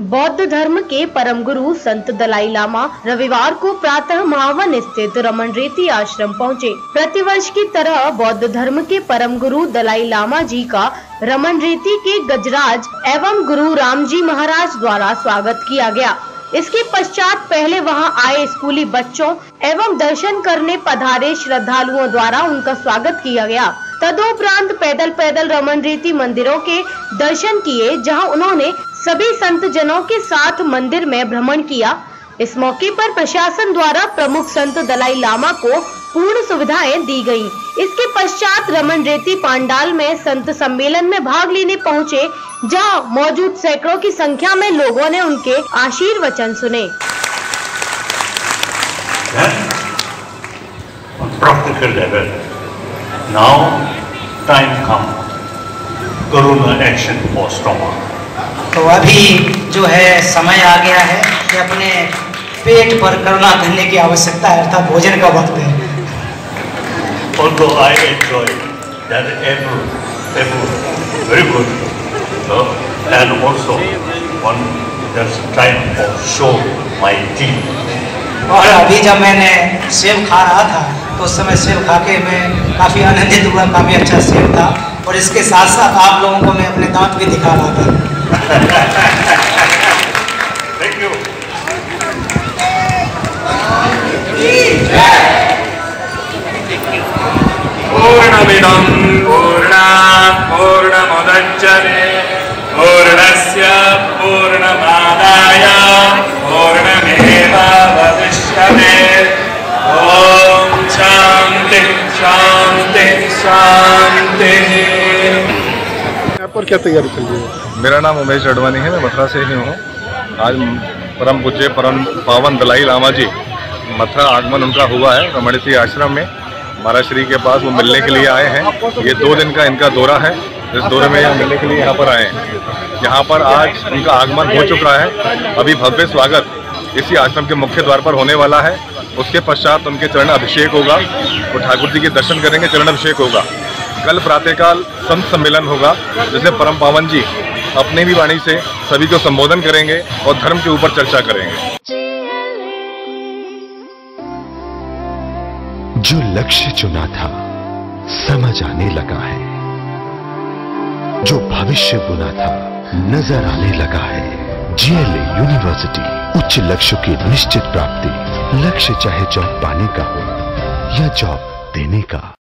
बौद्ध धर्म के परम गुरु संत दलाई लामा रविवार को प्रातः महावन स्थित रमन रेती आश्रम पहुँचे। प्रतिवर्ष की तरह बौद्ध धर्म के परम गुरु दलाई लामा जी का रमन रेती के गजराज एवं गुरु राम जी महाराज द्वारा स्वागत किया गया। इसके पश्चात पहले वहाँ आए स्कूली बच्चों एवं दर्शन करने पधारे श्रद्धालुओं द्वारा उनका स्वागत किया गया। तदोपरांत पैदल पैदल रमन रीति मंदिरों के दर्शन किए, जहाँ उन्होंने सभी संत जनों के साथ मंदिर में भ्रमण किया। इस मौके पर प्रशासन द्वारा प्रमुख संत दलाई लामा को पूर्ण सुविधाएँ दी गई इसके पश्चात रमन रेती पांडाल में संत सम्मेलन में भाग लेने पहुँचे, जहाँ मौजूद सैकड़ों की संख्या में लोगों ने उनके आशीर्वचन सुने. तो अभी जो है समय आ गया है कि अपने पेट पर करुणा करने की आवश्यकता है अर्थात भोजन का वक्त है Although I enjoy that every, every, very good. So, and also, one, there's time for show my teeth. और अभी जब मैंने सेब खा रहा था तो उस समय सेब खा के मैं काफ़ी आनंदित हुआ काफ़ी अच्छा सेब था और इसके साथ साथ आप लोगों को मैं अपने दांत भी दिखा रहा था Thank you. पूर्णमिदं पूर्णात् पूर्णमुदच्यते पूर्णस्य पूर्णमादाय पूर्णमेवावशिष्यते ॐ शान्ति शान्ति शान्तिः यहाँ पर क्या तैयारी चल रही है? मेरा नाम उमेश अडवाणी है, मैं मथुरा से ही हूँ। आज परम पूज्य, परम पावन दलाई लामा जी, मथुरा आगमन उनका हुआ है रमणसी आश्रम में। महाराज श्री के पास वो मिलने के लिए आए हैं। ये दो दिन का इनका दौरा है इस दौरे में यहाँ मिलने के लिए यहाँ पर आए हैं। यहाँ पर आज उनका आगमन हो चुका है। अभी भव्य स्वागत इसी आश्रम के मुख्य द्वार पर होने वाला है। उसके पश्चात उनके चरण अभिषेक होगा। वो ठाकुर जी के दर्शन करेंगे, चरण अभिषेक होगा। कल प्रातःकाल संत सम्मेलन होगा जिसे परम पावन जी अपनी भी वाणी से सभी को संबोधन करेंगे और धर्म के ऊपर चर्चा करेंगे। जो लक्ष्य चुना था, समझ आने लगा है। जो भविष्य बुना था, नज़र आने लगा है। जीएलए यूनिवर्सिटी, उच्च लक्ष्य की निश्चित प्राप्ति, लक्ष्य चाहे जॉब पाने का हो या जॉब देने का।